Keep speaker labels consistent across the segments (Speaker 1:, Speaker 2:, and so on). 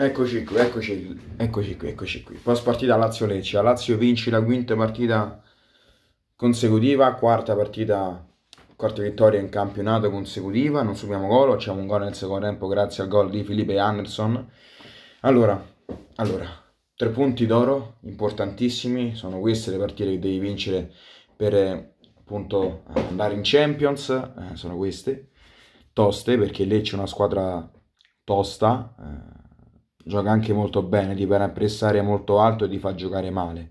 Speaker 1: Eccoci qui, eccoci, eccoci qui, eccoci qui. Post partita Lazio-Lecce. La Lazio vince la quinta partita consecutiva, quarta partita, quarta vittoria in campionato consecutiva. Non subiamo gol, c'è un gol nel secondo tempo grazie al gol di Felipe Anderson. Allora, allora, tre punti d'oro importantissimi. Sono queste le partite che devi vincere per appunto andare in Champions. Eh, sono queste toste perché Lecce è una squadra tosta. Eh, gioca anche molto bene, ti per pressare molto alto e ti fa giocare male.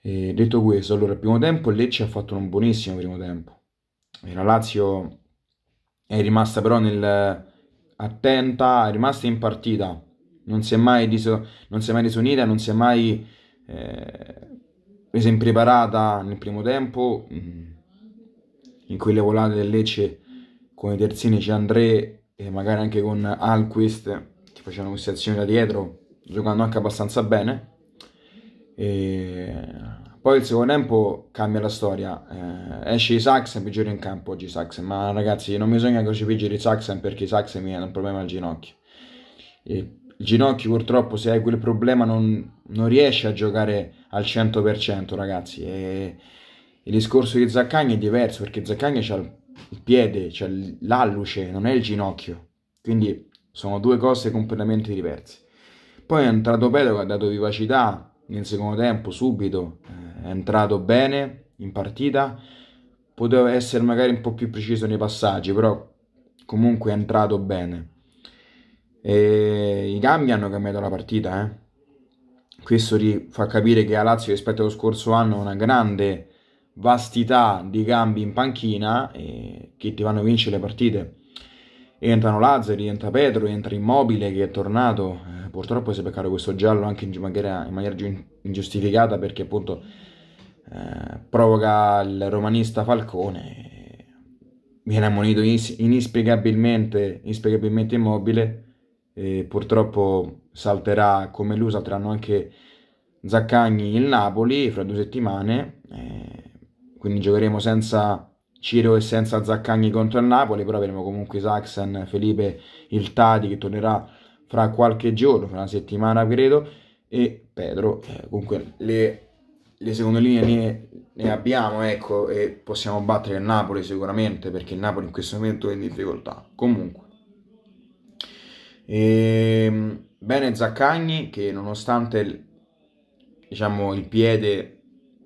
Speaker 1: E detto questo, allora il primo tempo Lecce ha fatto un buonissimo primo tempo. E la Lazio è rimasta però nel, attenta, è rimasta in partita, non si è mai, diso, non si è mai disunita, non si è mai eh, presa impreparata nel primo tempo. Mm, in quelle volate del Lecce con i terzini c'è André e magari anche con Alquist facevano queste azioni da dietro, giocando anche abbastanza bene. E poi il secondo tempo cambia la storia. Eh, esce Saxen, peggiore in campo oggi Saxen, ma ragazzi non bisogna che ci peggiori Saxen perché Saxen mi ha un problema al ginocchio. E il ginocchio purtroppo se hai quel problema non, non riesce a giocare al 100% ragazzi. E il discorso di Zaccagni è diverso perché Zaccagni c'ha il piede, c'ha l'alluce, non è il ginocchio. Quindi sono due cose completamente diverse. Poi è entrato Pedro che ha dato vivacità nel secondo tempo, subito, eh, è entrato bene in partita, poteva essere magari un po' più preciso nei passaggi, però comunque è entrato bene. E I cambi hanno cambiato la partita, eh. Questo fa capire che a Lazio rispetto allo scorso anno una grande vastità di cambi in panchina che ti vanno a vincere le partite entrano Lazzari, entra Pedro, entra Immobile che è tornato, eh, purtroppo si è beccato questo giallo anche in maniera, in maniera ingiustificata perché appunto eh, provoca il romanista Falcone, viene ammonito ins- inspiegabilmente, inspiegabilmente Immobile e purtroppo salterà come lui, salteranno anche Zaccagni il Napoli fra due settimane, eh, quindi giocheremo senza Ciro e senza Zaccagni contro il Napoli, però avremo comunque Saxon, Felipe, il Tati che tornerà fra qualche giorno, fra una settimana credo, e Pedro. Eh, comunque le, le, seconde linee ne, ne, abbiamo, ecco, e possiamo battere il Napoli sicuramente, perché il Napoli in questo momento è in difficoltà. Comunque. E, ehm, bene Zaccagni che nonostante diciamo, il piede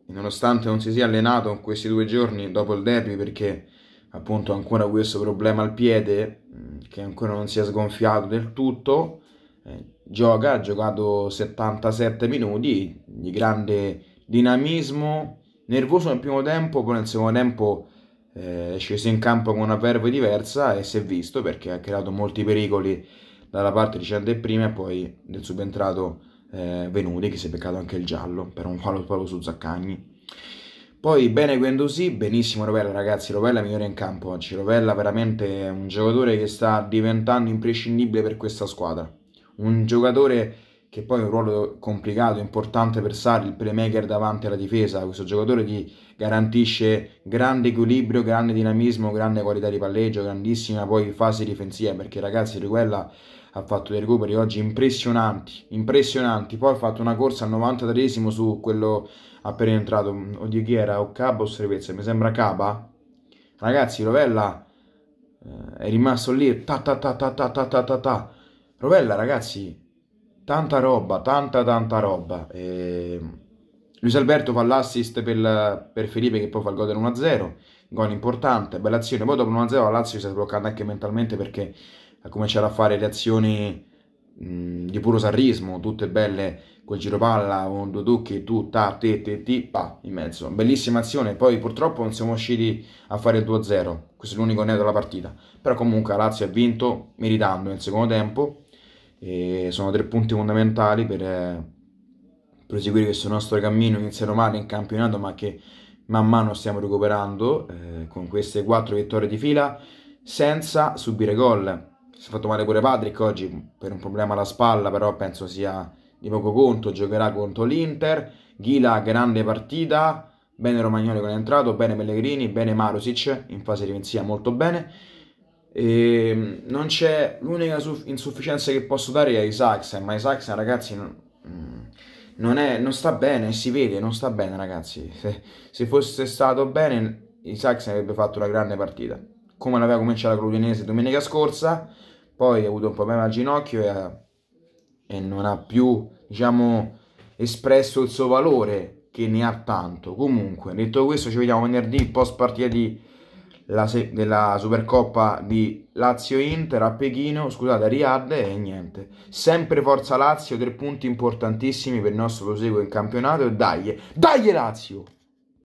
Speaker 1: nonostante non si sia allenato in questi due giorni dopo il derby perché appunto ancora questo problema al piede mm, che ancora non si è sgonfiato del tutto eh, gioca, ha giocato 77 minuti di grande dinamismo nervoso nel primo tempo poi nel secondo tempo eh, è sceso in campo con una verve diversa e si è visto perché ha creato molti pericoli dalla parte di Cende prima e poi del subentrato eh, Venuti che si è beccato anche il giallo per un fallo proprio su Zaccagni. Poi bene Guendouzi, benissimo Rovella ragazzi, Rovella migliore in campo oggi, Rovella veramente è un giocatore che sta diventando imprescindibile per questa squadra, un giocatore che poi ha un ruolo complicato, importante per Sarri, il playmaker davanti alla difesa, questo giocatore ti garantisce grande equilibrio, grande dinamismo, grande qualità di palleggio, grandissima poi fase difensiva, perché ragazzi Rovella ha fatto dei recuperi oggi impressionanti, impressionanti. Poi ha fatto una corsa al 93esimo su quello appena entrato. Oddio, chi era? O Caba o Strepezza? Mi sembra Caba. Ragazzi, Rovella eh, è rimasto lì. Ta ta ta ta ta ta ta ta ta. Rovella, ragazzi, tanta roba, tanta tanta roba. E... Luis Alberto fa l'assist per, per Felipe che poi fa il gol del 1-0. Gol importante, bella azione. Poi dopo 1-0 la Lazio si è sbloccata anche mentalmente perché a cominciare a fare le azioni mh, di puro sarrismo, tutte belle, quel giro palla, un due che tu, ta, te, te, ti, pa, in mezzo. Bellissima azione, poi purtroppo non siamo riusciti a fare il 2-0, questo è l'unico netto della partita, però comunque la Lazio ha vinto meritando nel secondo tempo, e sono tre punti fondamentali per eh, proseguire questo nostro cammino iniziato male in campionato ma che man mano stiamo recuperando eh, con queste quattro vittorie di fila senza subire gol si è fatto male pure Patrick oggi per un problema alla spalla, però penso sia di poco conto, giocherà contro l'Inter. Ghila, grande partita, bene Romagnoli con è entrato, bene Pellegrini, bene Marusic in fase difensiva molto bene. E non c'è l'unica insufficienza che posso dare è Isaacsen, ma Isaacsen ragazzi non, mm, non, è, non sta bene, si vede, non sta bene ragazzi. Se, se fosse stato bene Isaacsen avrebbe fatto una grande partita, come l'aveva cominciato la Cludinese domenica scorsa, poi ha avuto un problema al ginocchio e, e non ha più, diciamo, espresso il suo valore che ne ha tanto. Comunque, detto questo, ci vediamo venerdì post partita di la della Supercoppa di Lazio-Inter a Pechino, scusate, a Riyadh e niente. Sempre forza Lazio, tre punti importantissimi per il nostro proseguo in campionato e dai, dai Lazio!